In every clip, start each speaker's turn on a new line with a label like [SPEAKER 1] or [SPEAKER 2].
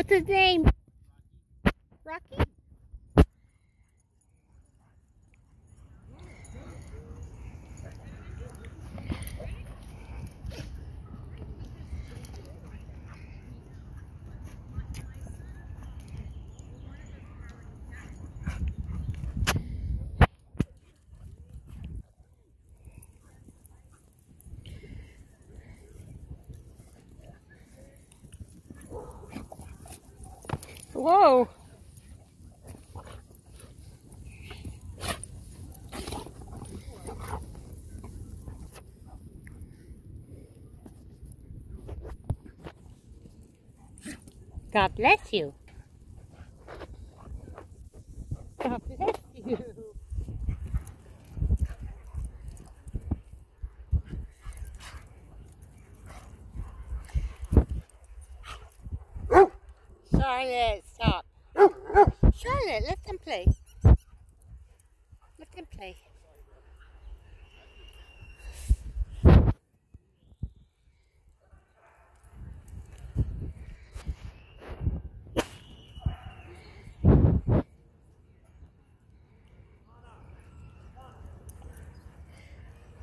[SPEAKER 1] What's his name? Rocky? Whoa. God bless you. God bless you. Charlotte, stop. Charlotte, let them play. Let them play.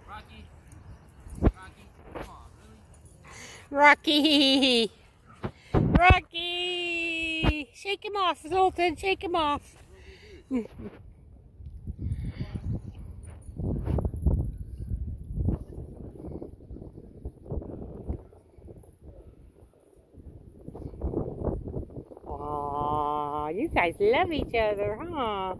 [SPEAKER 2] Rocky. Rocky, come on,
[SPEAKER 1] Rocky!
[SPEAKER 2] really?
[SPEAKER 1] Rocky! Shake him off, Zoltan. Shake him off. Aw, you guys love each other, huh?